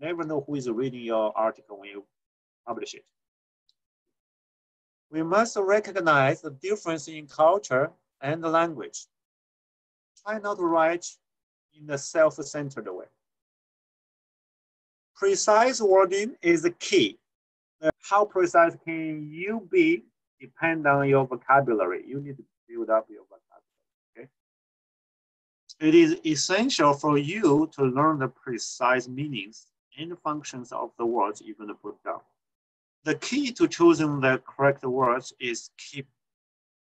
never know who is reading your article when you publish it. We must recognize the difference in culture and language. Try not to write in a self-centered way. Precise wording is the key. How precise can you be depend on your vocabulary. You need to build up your vocabulary, okay? It is essential for you to learn the precise meanings and functions of the words gonna put down. The key to choosing the correct words is keep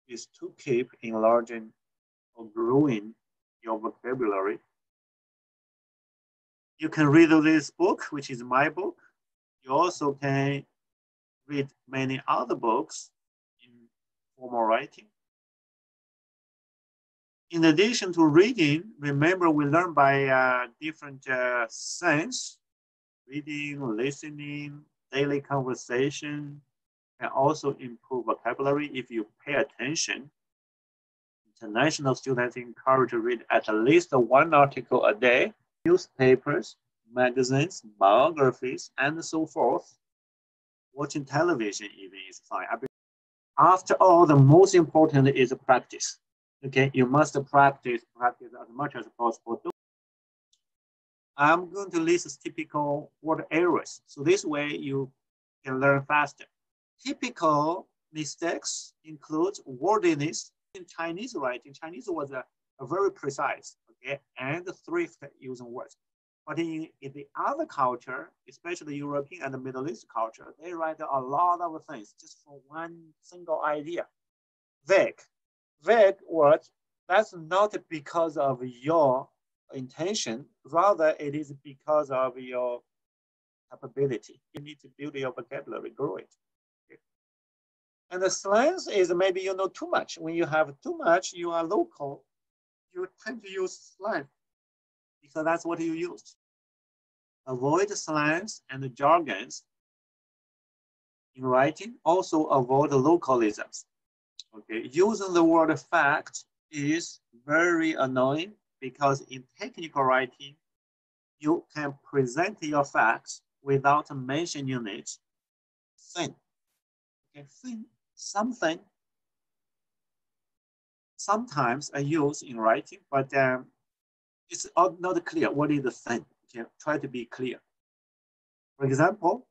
is to keep enlarging or growing your vocabulary. You can read this book, which is my book. You also can read many other books in formal writing. In addition to reading, remember we learn by uh, different uh, sense, reading, listening, daily conversation, can also improve vocabulary if you pay attention. International students encouraged to read at least one article a day, newspapers, magazines, biographies, and so forth. Watching television even is fine. After all, the most important is practice. Okay, you must practice, practice as much as possible. I'm going to list typical word errors. So this way you can learn faster. Typical mistakes include wordiness in Chinese writing. Chinese was a, very precise, okay, and thrift using words. But in, in the other culture, especially European and Middle East culture, they write a lot of things just for one single idea. Vague. Vague words, that's not because of your intention, rather it is because of your capability. You need to build your vocabulary, grow it. And the slangs is maybe you know too much. When you have too much, you are local, you tend to use slang because that's what you use. Avoid slangs and jargons in writing. Also avoid localisms. Okay, using the word fact is very annoying because in technical writing, you can present your facts without mentioning it. Thing. Okay, thing, something. Sometimes I use in writing, but um, it's not clear what is the thing. Okay, try to be clear. For example,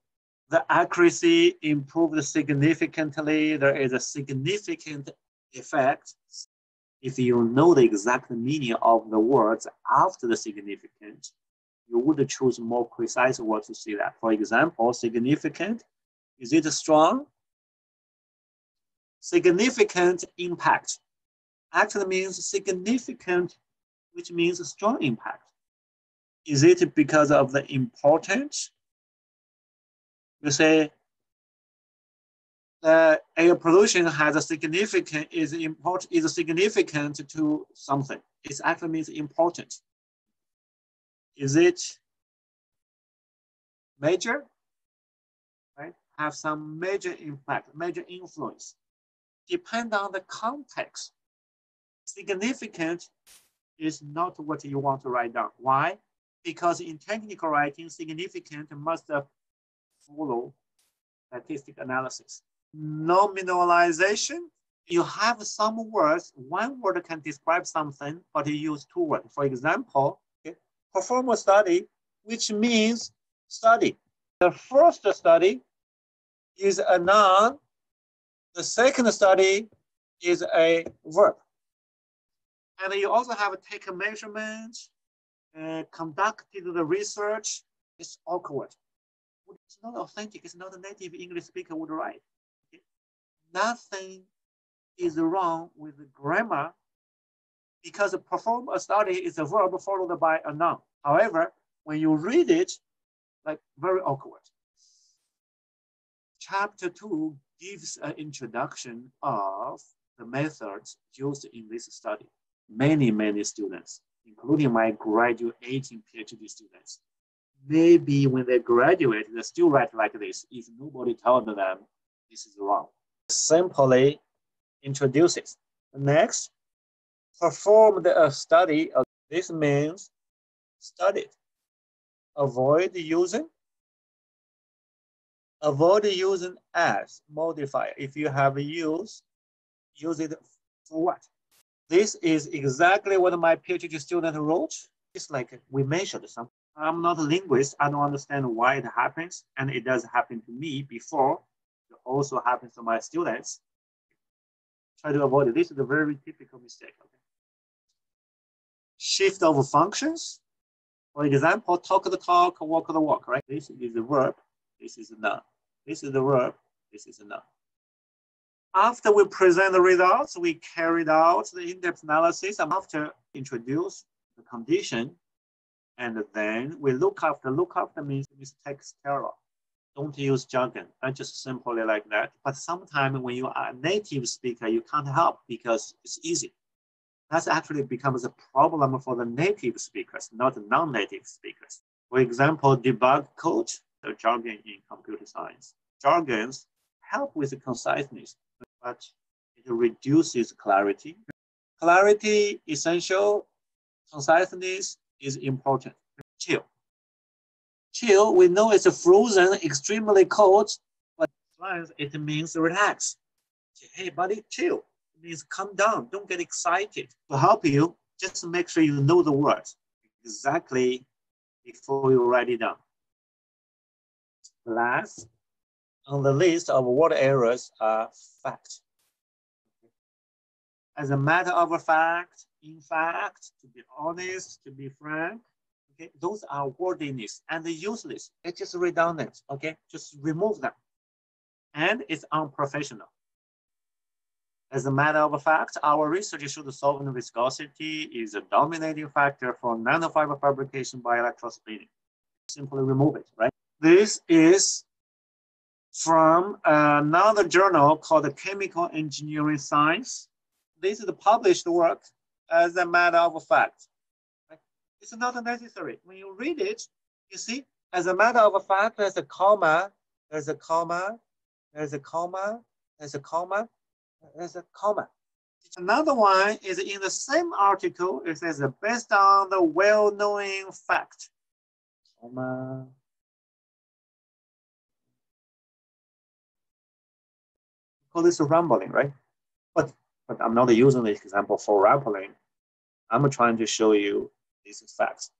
the accuracy improved significantly. There is a significant effect if you know the exact meaning of the words after the significant, you would choose more precise words to see that. For example, significant, is it a strong? Significant impact actually means significant, which means a strong impact. Is it because of the importance? You say the air pollution has a significant is important is significant to something. It actually means important. Is it major? Right? Have some major impact, major influence. Depend on the context. Significant is not what you want to write down. Why? Because in technical writing, significant must follow statistic analysis nominalization, you have some words, one word can describe something, but you use two words. For example, okay, perform a study, which means study. The first study is a noun. The second study is a verb. And you also have to take a measurement, uh, conducted the research. It's awkward. It's not authentic. It's not a native English speaker would write nothing is wrong with the grammar because perform a study is a verb followed by a noun. However, when you read it, like very awkward. Chapter two gives an introduction of the methods used in this study. Many, many students, including my graduating PhD students, maybe when they graduate, they still write like this if nobody told them this is wrong simply introduces. Next, performed a uh, study of this means studied. Avoid using avoid using as modifier. If you have use, use it for what? This is exactly what my PhD student wrote. It's like we mentioned something. I'm not a linguist. I don't understand why it happens. And it does happen to me before. Also happens to my students. Try to avoid it. This is a very typical mistake. Okay? Shift of functions. For example, talk the talk, walk the walk, right? This is the verb. This is a noun. This is the verb. This is a noun. After we present the results, we carried out the in-depth analysis and after introduce the condition and then we look after, look after means mistakes error. Don't use jargon. I just simply like that. But sometimes when you are a native speaker, you can't help because it's easy. That actually becomes a problem for the native speakers, not non-native speakers. For example, debug code, the jargon in computer science. Jargons help with conciseness, but it reduces clarity. Clarity essential, conciseness is important. Chill. Chill, we know it's a frozen, extremely cold, but it means relax. Hey, buddy, chill. It means calm down. Don't get excited. To help you, just make sure you know the words exactly before you write it down. Last, on the list of word errors are fact. As a matter of fact, in fact, to be honest, to be frank, okay, those are wordiness and useless. It's just redundant, okay? Just remove them. And it's unprofessional. As a matter of fact, our research showed solvent viscosity is a dominating factor for nanofiber fabrication by electrospinning. Simply remove it, right? This is from another journal called the Chemical Engineering Science. This is the published work as a matter of fact. It's not necessary. When you read it, you see, as a matter of fact, there's a comma, there's a comma, there's a comma, there's a comma, there's a comma. Another one is in the same article, it says based on the well-known fact. Comma. Call this rambling, right? But but I'm not using this example for rambling. I'm trying to show you these facts.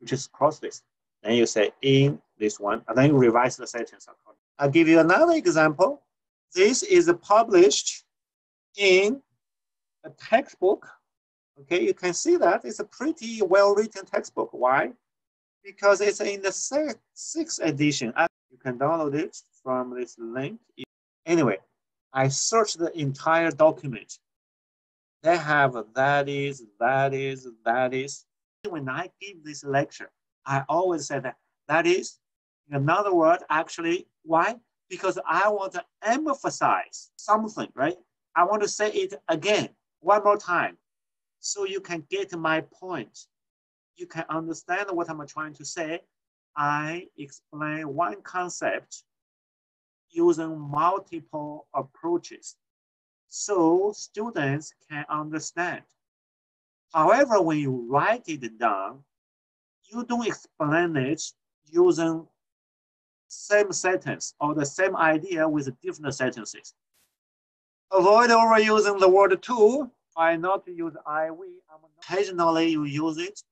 You just cross this. Then you say in this one, and then you revise the sentence accordingly. I'll give you another example. This is published in a textbook. Okay, you can see that it's a pretty well-written textbook. Why? Because it's in the sixth edition. You can download it from this link. Anyway, I searched the entire document. They have that is, that is, that is. When I give this lecture, I always say that that is, in another word, actually, why? Because I want to emphasize something, right? I want to say it again, one more time, so you can get my point. You can understand what I'm trying to say. I explain one concept using multiple approaches so students can understand. However, when you write it down, you don't explain it using same sentence or the same idea with different sentences. Avoid overusing the word to. Try not use I, we. Occasionally you use it.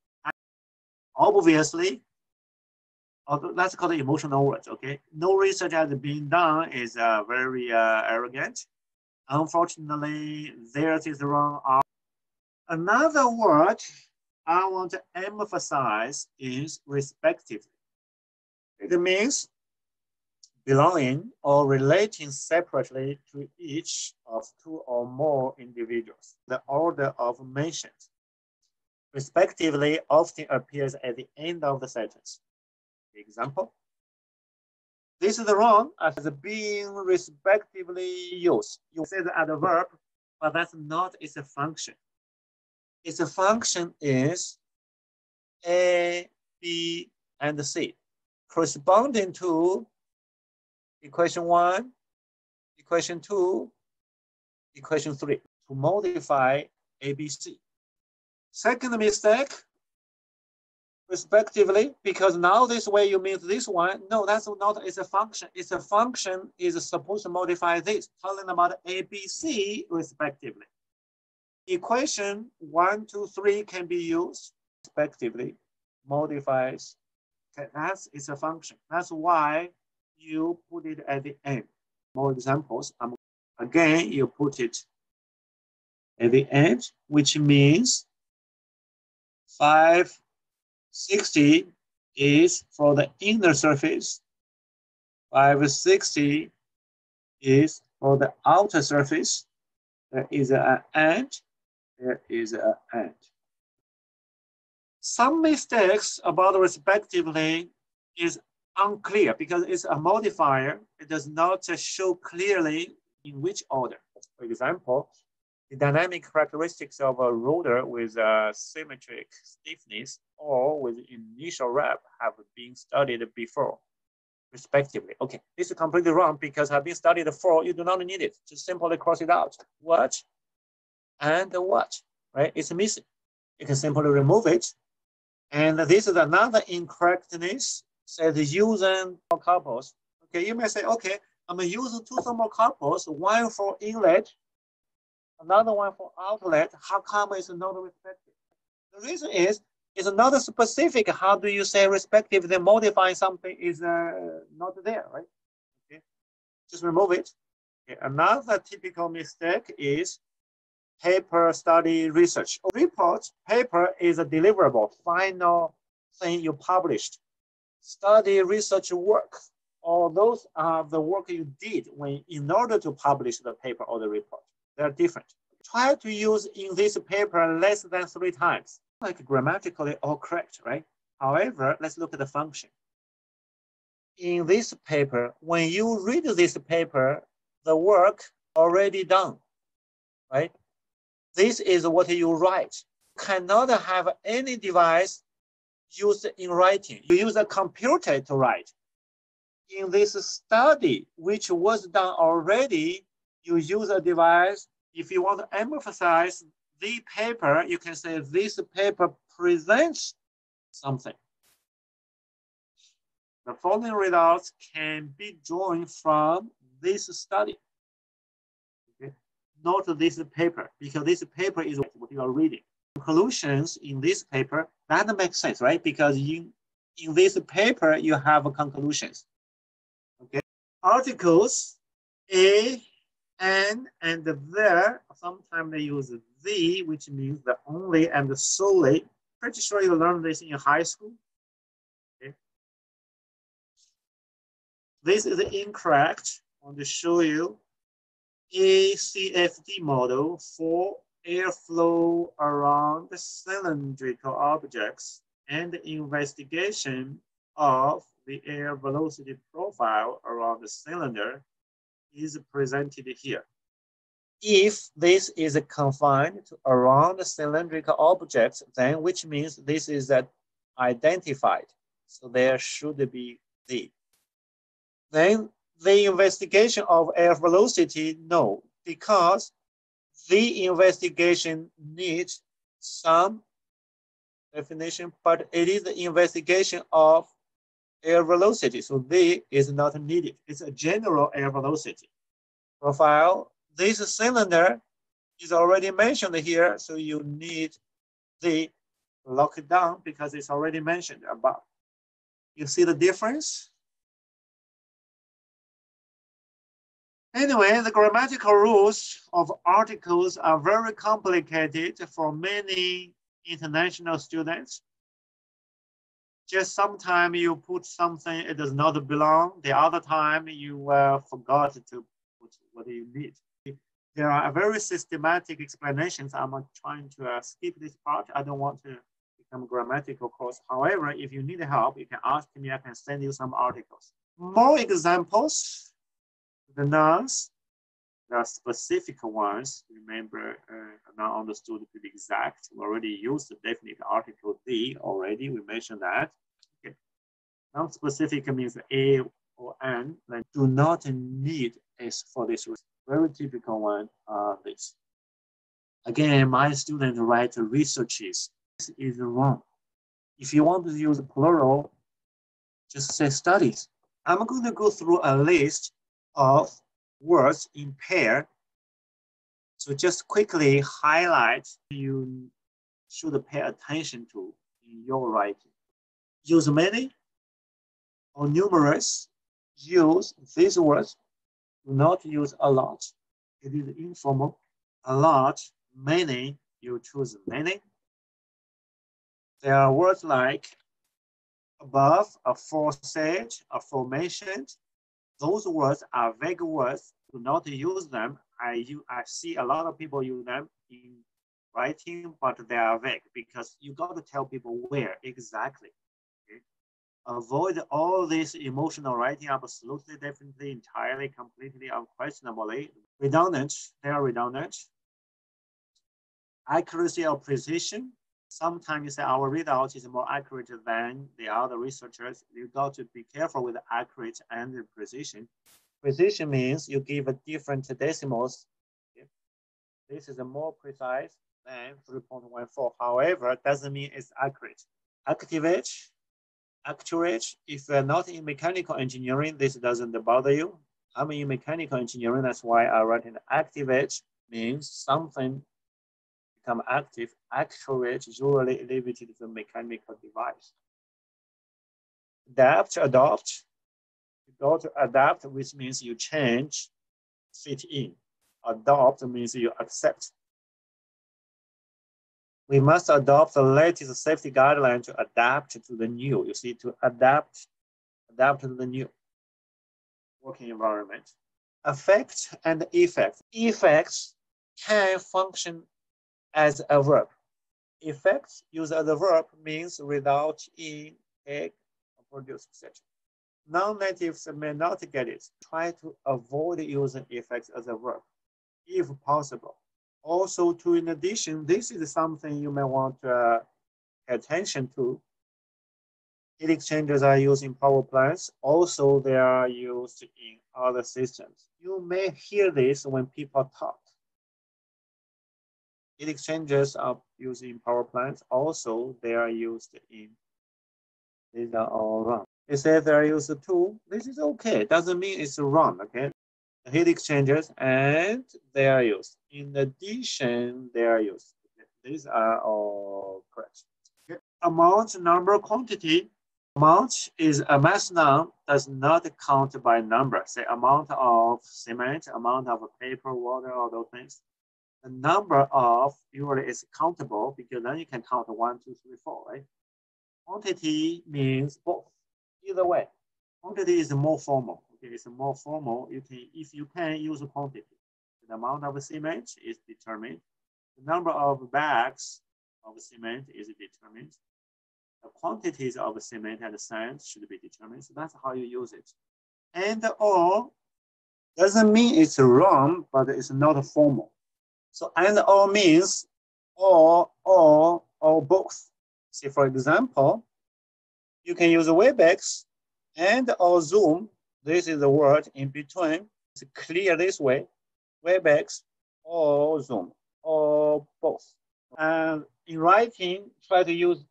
Obviously, that's called emotional words, okay? No research has been done is uh, very uh, arrogant. Unfortunately, theirs is wrong. Another word I want to emphasize is respectively. It means belonging or relating separately to each of two or more individuals. The order of mentions, respectively, often appears at the end of the sentence. Example, this is wrong as being respectively used. You say the adverb, but that's not its a function. Its a function is A, B, and C, corresponding to equation one, equation two, equation three, to modify ABC. Second mistake, respectively, because now this way you mean this one. No, that's not, it's a function. It's a function is supposed to modify this, telling about A, B, C respectively. Equation one, two, three can be used respectively, modifies. Okay, that's it's a function. That's why you put it at the end. More examples. Um, again, you put it at the end, which means 560 is for the inner surface. 560 is for the outer surface. There is an and, there is an and. Some mistakes about respectively is unclear because it's a modifier. It does not show clearly in which order. For example, the dynamic characteristics of a rotor with a symmetric stiffness or with initial rep have been studied before, respectively. Okay, this is completely wrong because have been studied before. You do not need it. Just simply cross it out. What and what, right? It's missing. You can simply remove it. And this is another incorrectness said using couples. Okay, you may say, okay, I'm using two thermocouples, one for inlet another one for outlet, how come it's not respective? The reason is, it's not specific. How do you say respective? Then modifying something is uh, not there, right? Okay, just remove it. Okay. Another typical mistake is paper study research. Report, paper is a deliverable, final thing you published. Study research work, all those are the work you did when in order to publish the paper or the report. They're different. Try to use in this paper less than three times. Like grammatically all correct, right? However, let's look at the function. In this paper, when you read this paper, the work already done, right? This is what you write. Cannot have any device used in writing. You use a computer to write. In this study, which was done already, you use a device if you want to emphasize the paper, you can say this paper presents something. The following results can be drawn from this study. Okay? Not this paper, because this paper is what you are reading. Conclusions in this paper, that makes sense, right? Because in, in this paper, you have conclusions. Okay. Articles A and and there sometimes they use the, which means the only and the solely. Pretty sure you learned this in high school. Okay. This is incorrect. I want to show you a CFD model for airflow around the cylindrical objects and the investigation of the air velocity profile around the cylinder is presented here. If this is confined to around cylindrical objects, then which means this is identified. So there should be the. Then the investigation of air velocity, no, because the investigation needs some definition, but it is the investigation of air velocity. So V is not needed. It's a general air velocity profile. This cylinder is already mentioned here, so you need the lock it down because it's already mentioned above. You see the difference? Anyway, the grammatical rules of articles are very complicated for many international students just sometimes you put something it does not belong. The other time you uh, forgot to put what you need. There are very systematic explanations. I'm trying to uh, skip this part. I don't want to become grammatical course. However, if you need help, you can ask me. I can send you some articles. More examples. The nouns. Are specific ones. Remember, uh, not understood to be exact. We already used the definite article the already. We mentioned that. Non-specific means a or N, Then do not need s for this. Very typical one are this. Again, my student write researches. This is wrong. If you want to use plural, just say studies. I'm going to go through a list of words in pair. So just quickly highlight you should pay attention to in your writing. Use many or numerous. Use these words. Do not use a lot. It is informal. A lot, many, you choose many. There are words like above, aforesaid, aforementioned. Those words are vague words. Do not use them. I, you, I see a lot of people use them in writing, but they are vague because you got to tell people where exactly. Avoid all this emotional writing absolutely, definitely, entirely, completely, unquestionably. Eh? Redundant, they are redundant. Accuracy or precision, sometimes our readout is more accurate than the other researchers. You got to be careful with accurate and precision. Precision means you give a different decimals. This is a more precise than 3.14. However, doesn't mean it's accurate. Activate, actuate, if you're not in mechanical engineering, this doesn't bother you. I'm in mechanical engineering, that's why I write in activate means something become active, actuate usually limited to mechanical device. Adapt, adopt, you go to adapt, which means you change, fit in. Adopt means you accept. We must adopt the latest safety guideline to adapt to the new. You see, to adapt, adapt to the new working environment. Effect and effect. Effects can function as a verb. Effects used as a verb means result in, take, produce, etc. Non-natives may not get it. Try to avoid using effects as a verb, if possible. Also, to in addition, this is something you may want to uh, pay attention to. Heat exchangers are used in power plants. Also, they are used in other systems. You may hear this when people talk. Heat exchangers are used in power plants. Also, they are used in, these are all wrong. They say they're used too. This is okay. Doesn't mean it's wrong, okay? Heat exchangers and they are used. In addition, they are used. These are all correct. Okay. Amount, number, quantity. Amount is a mass noun, does not count by number. Say amount of cement, amount of paper, water, all those things. The number of usually is countable because then you can count one, two, three, four, right? Quantity means both. Either way, quantity is more formal. Okay, it's more formal. You can, if you can use quantity, the amount of cement is determined. The number of bags of cement is determined. The quantities of cement and sand should be determined. So that's how you use it. And or doesn't mean it's wrong, but it's not formal. So and or means or or or both. See, for example, you can use WebEx and or Zoom. This is the word in between. It's clear this way. WebEx or Zoom or both. And in writing, try to use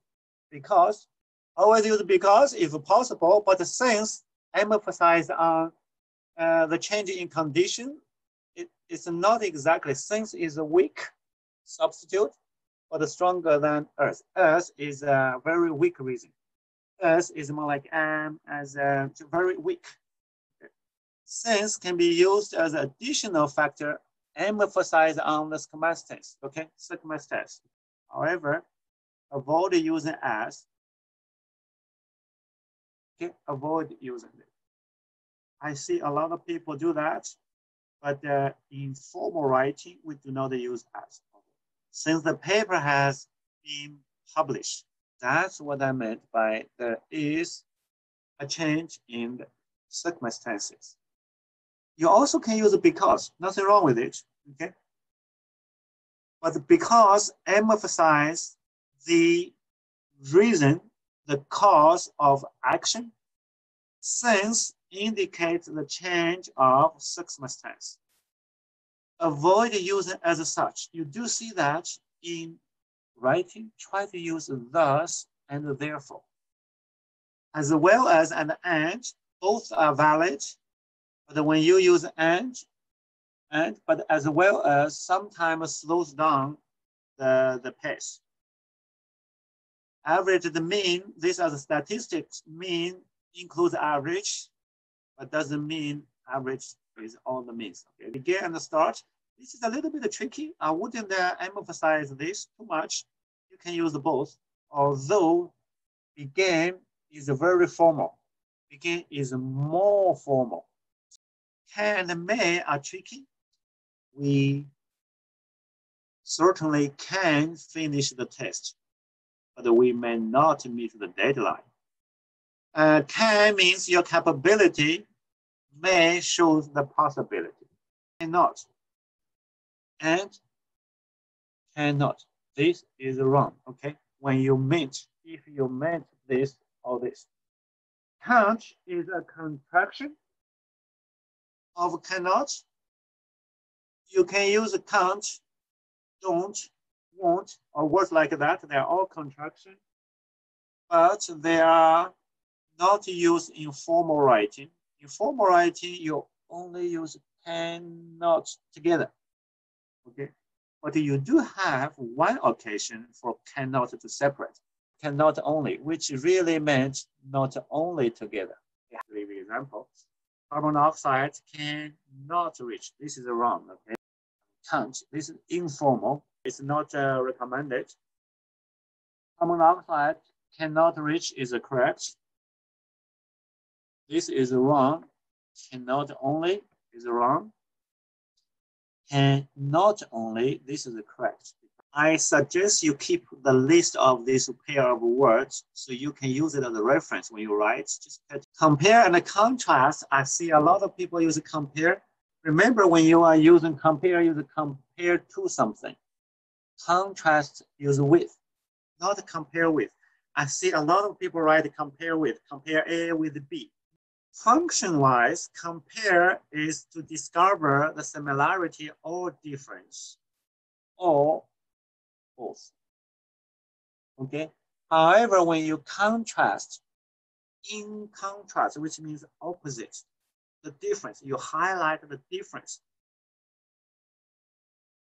because. Always use because if possible, but since emphasize on uh, the change in condition, it, it's not exactly since is a weak substitute, but stronger than Earth. Earth is a very weak reason. Earth is more like am as a very weak. Since can be used as additional factor emphasize on the circumstance, okay, circumstance. However, avoid using as, okay, avoid using it. I see a lot of people do that, but uh, in formal writing, we do not use as. Since the paper has been published, that's what I meant by there is a change in the circumstances. You also can use because, nothing wrong with it, okay? But because emphasize the reason, the cause of action, since indicates the change of circumstance. Avoid using as such. You do see that in writing, try to use thus and therefore. As well as an and, both are valid, but when you use and, and but as well as sometimes slows down the, the pace. Average the mean, these are the statistics, mean includes average, but doesn't mean average is all the means. Okay, begin and start. This is a little bit tricky. I wouldn't uh, emphasize this too much. You can use both, although begin is very formal. Begin is more formal. Can and may are tricky. We certainly can finish the test, but we may not meet the deadline. Uh, can means your capability, may shows the possibility, cannot, and cannot. This is wrong, okay? When you meant, if you meant this or this. Can't is a contraction of cannot. You can use can't, don't, won't, or words like that. They're all contraction, but they are not used in formal writing. In formal writing, you only use cannot together. Okay, but you do have one occasion for cannot to separate. Cannot only, which really meant not only together. Yeah, example. Carbon dioxide cannot reach. This is wrong. Okay, can't. This is informal. It's not uh, recommended. Carbon dioxide cannot reach is correct. This is wrong. Cannot only is wrong. Can not only, this is correct. I suggest you keep the list of this pair of words so you can use it as a reference when you write. Just compare and contrast. I see a lot of people use compare. Remember when you are using compare, use compare to something. Contrast use with, not compare with. I see a lot of people write compare with, compare A with B. Function-wise, compare is to discover the similarity or difference, or both. Okay. However, when you contrast, in contrast, which means opposite, the difference, you highlight the difference.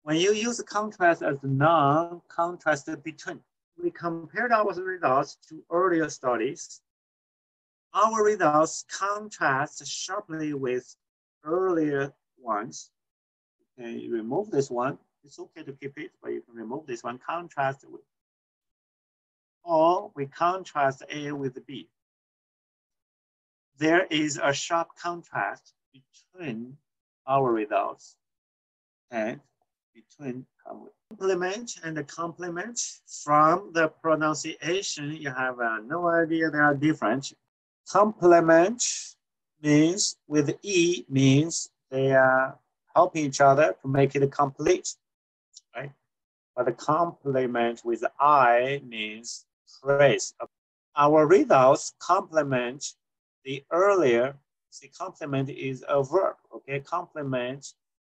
When you use contrast as non-contrast between, we compared our results to earlier studies our results contrast sharply with earlier ones. Okay, remove this one. It's okay to keep it, but you can remove this one. Contrast with, or we contrast A with B. There is a sharp contrast between our results and between complement and the complement from the pronunciation. You have uh, no idea they are different. Complement means with E means they are helping each other to make it complete? But the complement with I means praise. Our results complement the earlier, see complement is a verb, okay? Complement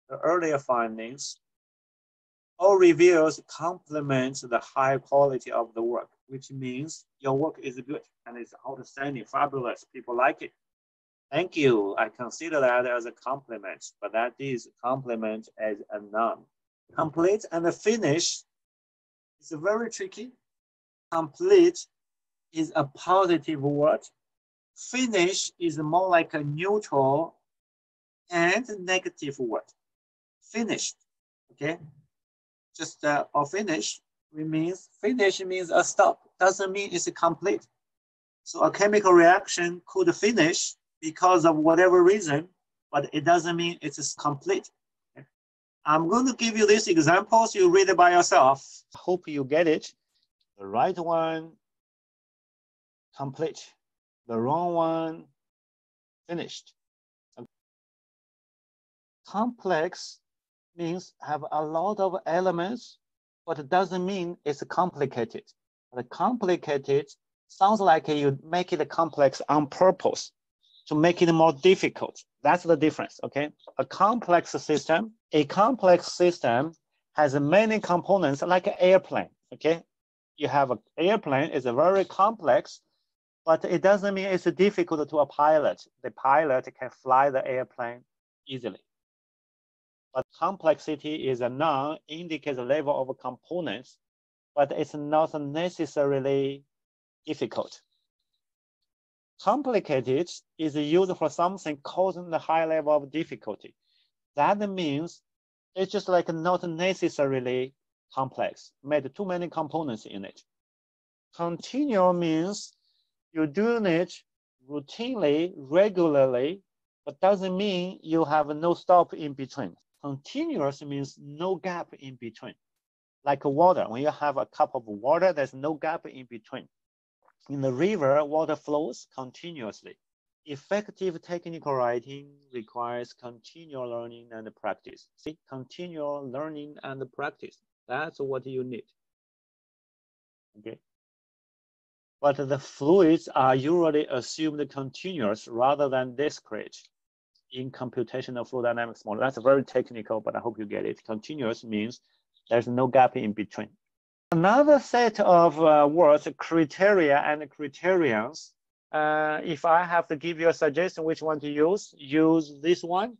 the earlier findings or reviews complement the high quality of the work, which means your work is good and it's outstanding, fabulous. People like it. Thank you. I consider that as a compliment, but that is compliment as a noun. Complete and finish is very tricky. Complete is a positive word. Finish is more like a neutral and negative word. Finished, okay? Just uh, or finish, means finish means a stop. Doesn't mean it's complete. So a chemical reaction could finish because of whatever reason, but it doesn't mean it's complete. I'm going to give you these examples. You read it by yourself. Hope you get it. The right one, complete. The wrong one, finished. Complex means have a lot of elements, but it doesn't mean it's complicated. The complicated sounds like you make it complex on purpose to make it more difficult. That's the difference, okay? A complex system, a complex system has many components like an airplane, okay? you have an airplane, it's a very complex, but it doesn't mean it's difficult to a pilot. The pilot can fly the airplane easily. But complexity is a noun, indicates a level of components, but it's not necessarily difficult. Complicated is used for something causing the high level of difficulty. That means it's just like not necessarily complex, made too many components in it. Continual means you're doing it routinely, regularly, but doesn't mean you have no stop in between. Continuous means no gap in between. Like water, when you have a cup of water, there's no gap in between. In the river, water flows continuously. Effective technical writing requires continual learning and practice. See, continual learning and practice. That's what you need. Okay. But the fluids are usually assumed continuous rather than discrete in computational fluid dynamics model. That's very technical, but I hope you get it. Continuous means there's no gap in between. Another set of uh, words, criteria and criterions. Uh, if I have to give you a suggestion which one to use, use this one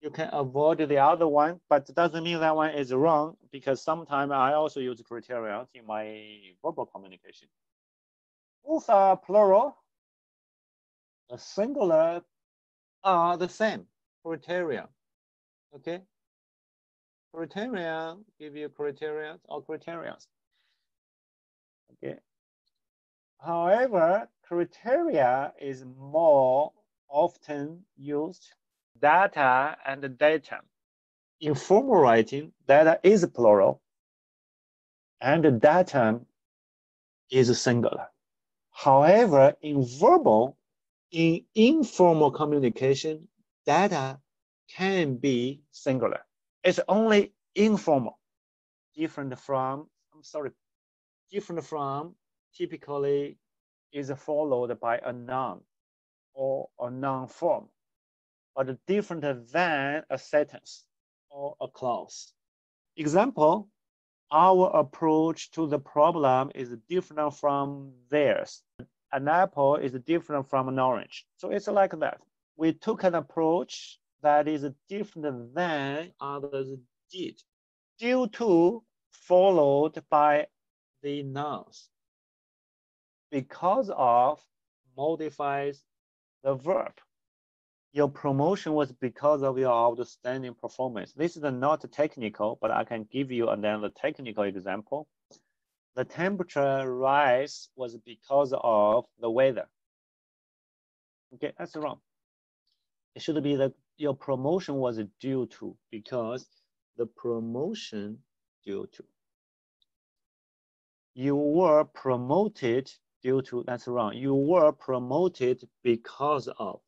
you can avoid the other one, but it doesn't mean that one is wrong because sometimes I also use criteria in my verbal communication. Both are plural. The singular are the same criteria. Okay. Criteria give you criteria or criterions. Okay. However, criteria is more often used data and data. In formal writing, data is plural and data is singular. However, in verbal, in informal communication, data can be singular. It's only informal, different from, I'm sorry, different from typically is followed by a noun or a noun form but different than a sentence or a clause. Example, our approach to the problem is different from theirs. An apple is different from an orange. So it's like that. We took an approach that is different than others did. Due to followed by the nouns. Because of modifies the verb your promotion was because of your outstanding performance. This is not technical, but I can give you another technical example. The temperature rise was because of the weather. Okay, that's wrong. It should be that your promotion was due to because the promotion due to. You were promoted due to, that's wrong. You were promoted because of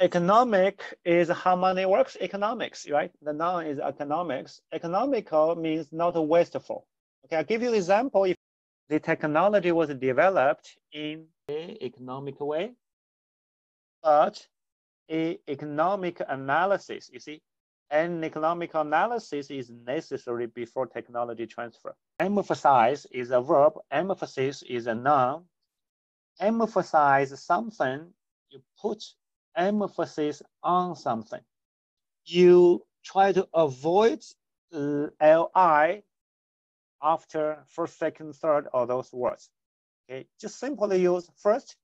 economic is how money works, economics, right? The noun is economics. Economical means not wasteful. Okay, I'll give you an example. If the technology was developed in an economic way, but a economic analysis, you see, an economic analysis is necessary before technology transfer. Emphasize is a verb, emphasis is a noun. Emphasize something, you put emphasis on something. You try to avoid li after first, second, third, or those words. Okay, just simply use first,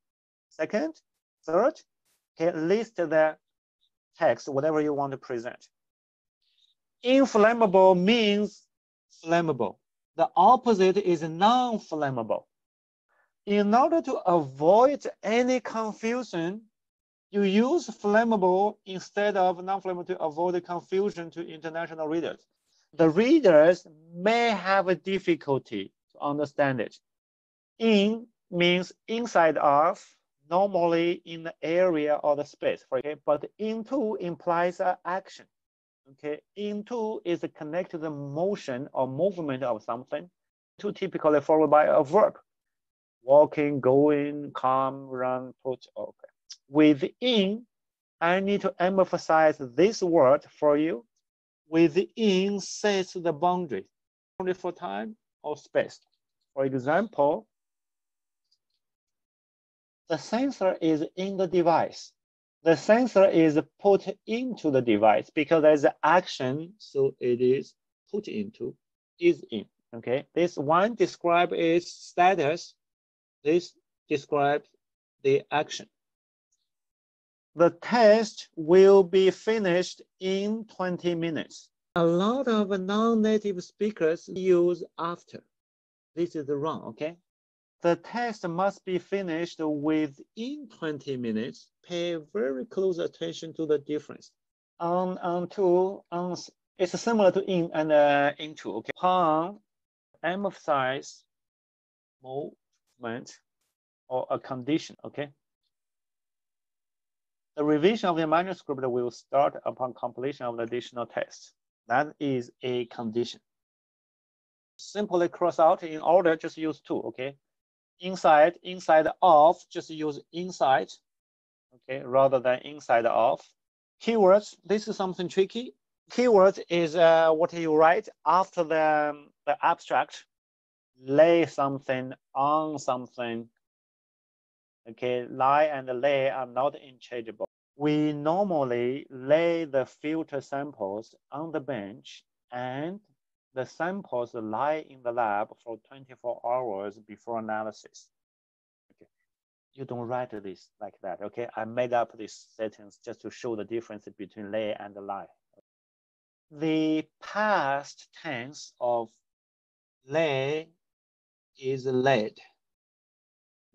second, third. Okay, list the text, whatever you want to present. Inflammable means flammable. The opposite is non-flammable. In order to avoid any confusion, you use flammable instead of non-flammable to avoid confusion to international readers. The readers may have a difficulty to understand it. In means inside of, normally in the area or the space, okay? But into implies an action, okay? Into is connected to the motion or movement of something, to typically followed by a verb. Walking, going, come, run, put, okay within, I need to emphasize this word for you. Within sets the boundary, only for time or space. For example, the sensor is in the device. The sensor is put into the device because there's an action, so it is put into, is in, okay? This one describes its status. This describes the action. The test will be finished in 20 minutes. A lot of non-native speakers use after. This is wrong, okay? The test must be finished within 20 minutes. Pay very close attention to the difference. On, on to, on, it's similar to in and uh, into, okay? Upon emphasize or a condition, okay? The revision of the manuscript will start upon completion of the additional tests. That is a condition simply cross out in order, just use two, okay? Inside, inside of, just use inside, okay, rather than inside of. Keywords, this is something tricky. Keywords is uh, what you write after the, the abstract, lay something on something. Okay, lie and lay are not interchangeable. We normally lay the filter samples on the bench and the samples lie in the lab for 24 hours before analysis. Okay. You don't write this like that, okay? I made up this sentence just to show the difference between lay and lie. The past tense of lay is led.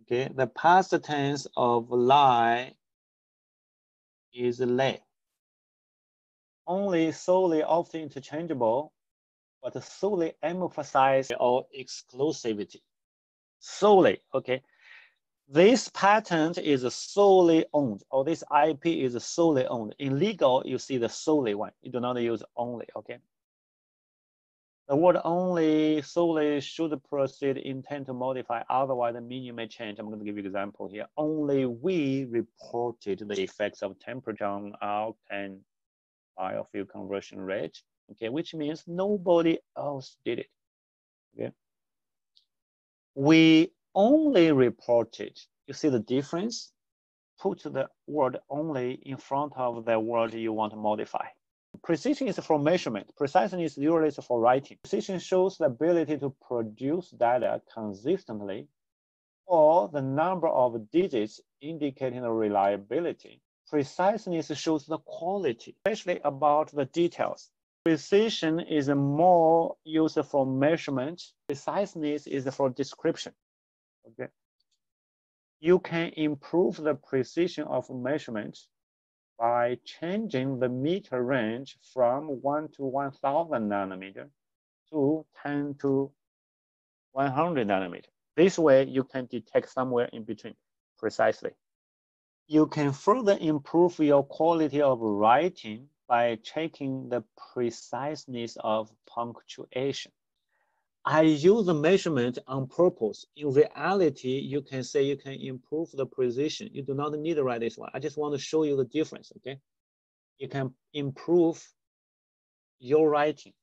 Okay, the past tense of lie is led. Only solely often interchangeable but solely emphasize or exclusivity. Solely, okay. This patent is solely owned, or this IP is solely owned. In legal, you see the solely one. You do not use only, okay. The word only solely should proceed intent to modify, otherwise the meaning may change. I'm going to give you an example here. Only we reported the effects of temperature on alkane biofuel conversion rate okay, which means nobody else did it, okay? We only reported, you see the difference? Put the word only in front of the word you want to modify. Precision is for measurement. Precision is usually for writing. Precision shows the ability to produce data consistently or the number of digits indicating the reliability. Preciseness shows the quality, especially about the details. Precision is more used for measurement. Preciseness is for description. Okay. You can improve the precision of measurement by changing the meter range from 1 to 1000 nanometer to 10 to 100 nanometer. This way, you can detect somewhere in between precisely. You can further improve your quality of writing by checking the preciseness of punctuation. I use the measurement on purpose. In reality, you can say you can improve the precision. You do not need to write this one. I just want to show you the difference, okay? You can improve your writing.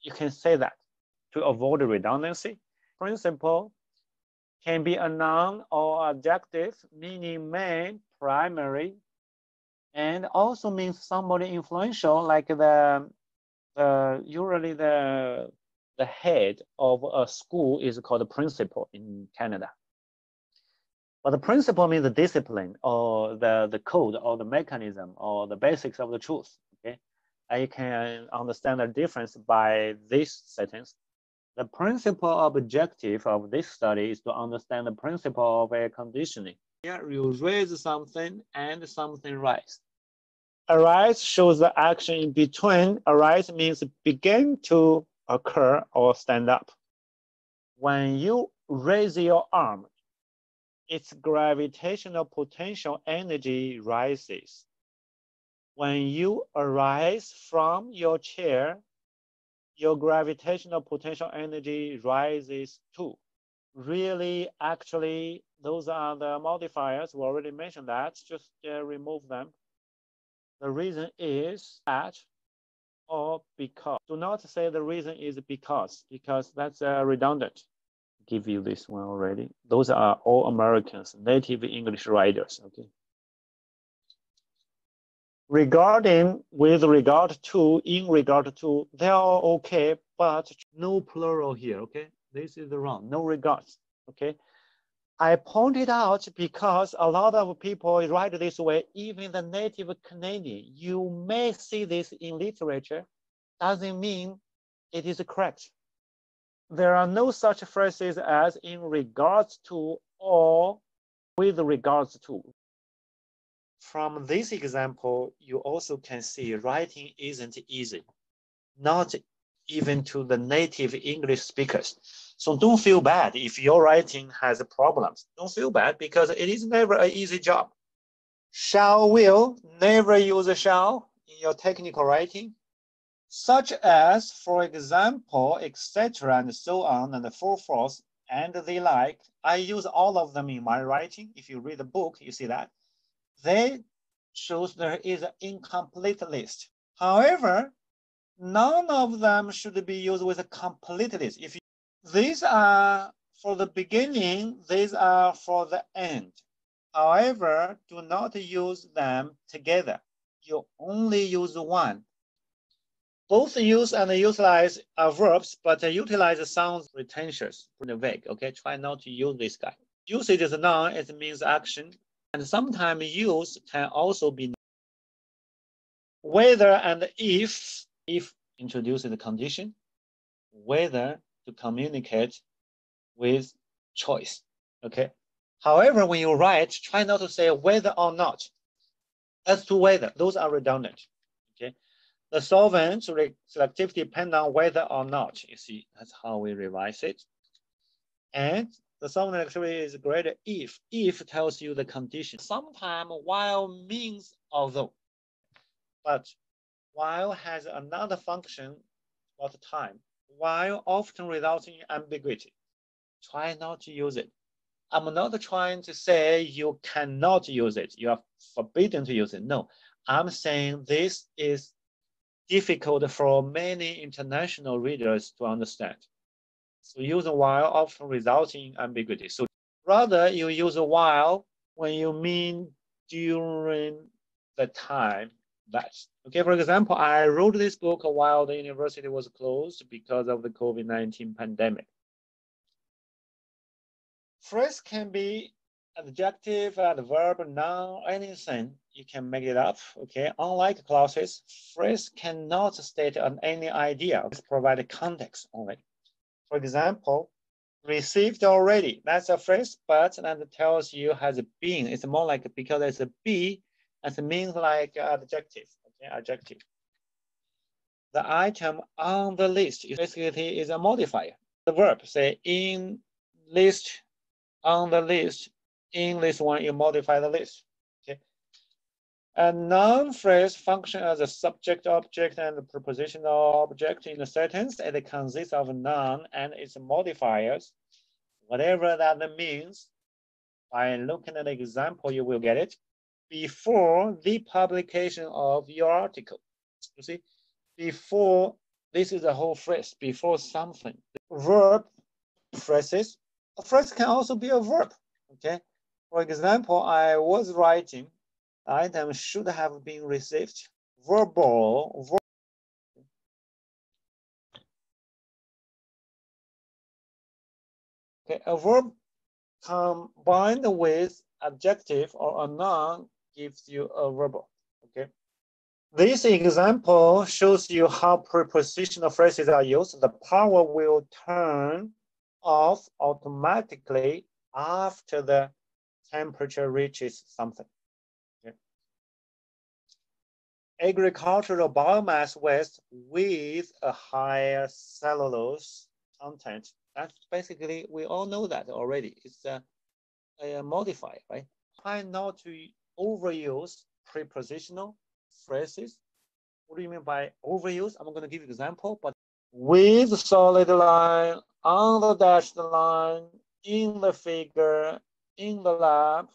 You can say that to avoid redundancy. Principle can be a noun or adjective, meaning main, primary, and also means somebody influential, like the, the usually the the head of a school is called a principal in Canada. But the principle means the discipline or the, the code or the mechanism or the basics of the truth. Okay, and you can understand the difference by this sentence. The principal objective of this study is to understand the principle of air conditioning. Here you raise something and something rise. Arise shows the action in between. Arise means begin to occur or stand up. When you raise your arm, its gravitational potential energy rises. When you arise from your chair, your gravitational potential energy rises too really, actually, those are the modifiers. We already mentioned that. Just uh, remove them. The reason is that or because. Do not say the reason is because, because that's uh, redundant. give you this one already. Those are all Americans, native English writers, okay? Regarding, with regard to, in regard to, they are okay, but no plural here, okay? This is wrong, no regards, okay? I pointed out because a lot of people write this way, even the native Canadian, you may see this in literature, doesn't mean it is correct. There are no such phrases as in regards to or with regards to. From this example, you also can see writing isn't easy, not even to the native English speakers. So don't feel bad if your writing has problems. Don't feel bad because it is never an easy job. Shall will, never use shall in your technical writing, such as, for example, etc., and so on, and so forth, and the like. I use all of them in my writing. If you read the book, you see that. They shows there is an incomplete list. However, none of them should be used with a complete list. If these are for the beginning, these are for the end. However, do not use them together. You only use one. Both use and utilize are verbs, but utilize sounds pretentious, pretty vague. Okay, try not to use this guy. Usage is a noun, it means action. And sometimes use can also be whether and if if introduces the condition, whether to communicate with choice. Okay. However, when you write, try not to say whether or not. As to whether, those are redundant. Okay. The solvent selectivity depend on whether or not. You see, that's how we revise it. And the solvent selectivity is greater if. If tells you the condition. Sometime while means although. But while has another function about time, while often resulting in ambiguity. Try not to use it. I'm not trying to say you cannot use it. You are forbidden to use it. No, I'm saying this is difficult for many international readers to understand. So use a while often resulting in ambiguity. So rather you use a while when you mean during the time that. Okay, for example, I wrote this book while the university was closed because of the COVID-19 pandemic. Phrase can be adjective, uh, adverb, noun, anything. You can make it up, okay? Unlike clauses, phrase cannot state an, any idea. It's provide context only. For example, received already. That's a phrase, but that tells you has been. It's more like because it's a be, it means like uh, adjective, okay, adjective. The item on the list is basically is a modifier. The verb say in list, on the list, in this one, you modify the list. Okay. A noun phrase function as a subject object and a prepositional object in a sentence. And It consists of a noun and its modifiers. Whatever that means, by looking at the example, you will get it before the publication of your article. You see, before, this is a whole phrase, before something. Verb phrases, a phrase can also be a verb, okay? For example, I was writing, the item should have been received. Verbal, ver Okay, a verb combined with adjective or a noun gives you a verbal, okay? This example shows you how prepositional phrases are used. The power will turn off automatically after the temperature reaches something. Agricultural biomass waste with a higher cellulose content. That's basically, we all know that already. It's a, a modifier, right? Try not to overuse prepositional phrases. What do you mean by overuse? I'm going to give you example, but with solid line, on the dashed line, in the figure, in the lab,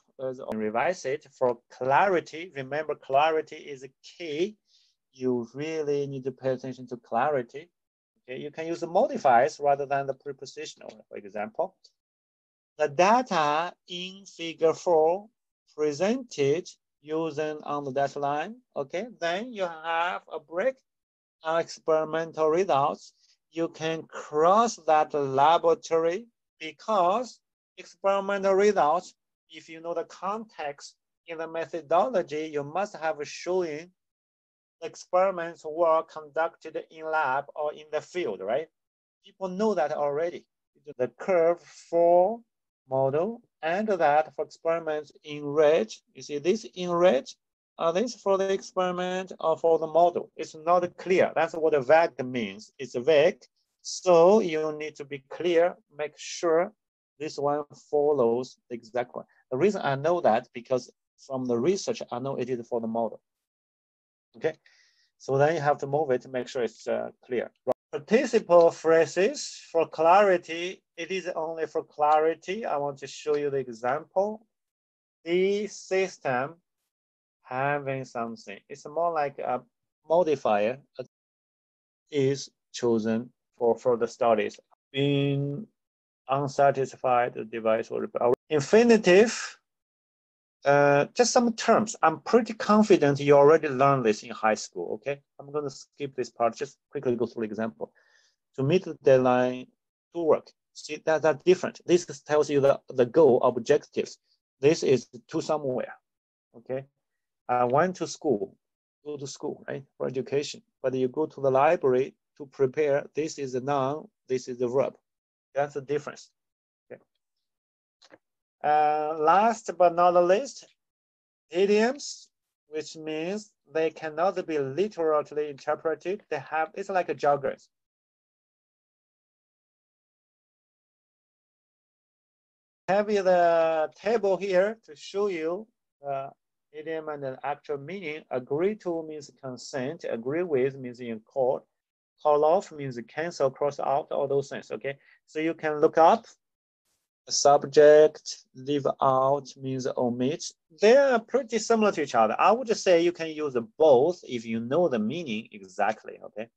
revise it for clarity. Remember, clarity is a key. You really need to pay attention to clarity. Okay, you can use the modifiers rather than the prepositional, for example. The data in figure four presented using on the data line, okay, then you have a break on experimental results. You can cross that laboratory because experimental results, if you know the context in the methodology, you must have showing experiments were conducted in lab or in the field, right? People know that already. The curve for model and that for experiments in red. You see this in red, are this for the experiment or for the model? It's not clear. That's what a vague means. It's vague. So you need to be clear, make sure this one follows the exact one. The reason I know that because from the research, I know it is for the model. Okay, so then you have to move it to make sure it's uh, clear. Participle phrases for clarity. It is only for clarity. I want to show you the example. The system having something. It's more like a modifier is chosen for further studies. Being unsatisfied the device or infinitive uh, just some terms. I'm pretty confident you already learned this in high school, okay? I'm gonna skip this part, just quickly go through the example. To meet the deadline to work, see that that's different. This tells you the, the goal, objectives. This is to somewhere, okay? I went to school, go to school, right, for education. But you go to the library to prepare, this is the noun, this is the verb. That's the difference. Uh, last but not the least, idioms, which means they cannot be literally interpreted. They have, it's like a jargon. Have the table here to show you the idiom and the actual meaning. Agree to means consent. Agree with means in court. Call off means cancel, cross out, all those things. Okay, so you can look up subject, leave out means omit. They are pretty similar to each other. I would say you can use both if you know the meaning exactly, okay?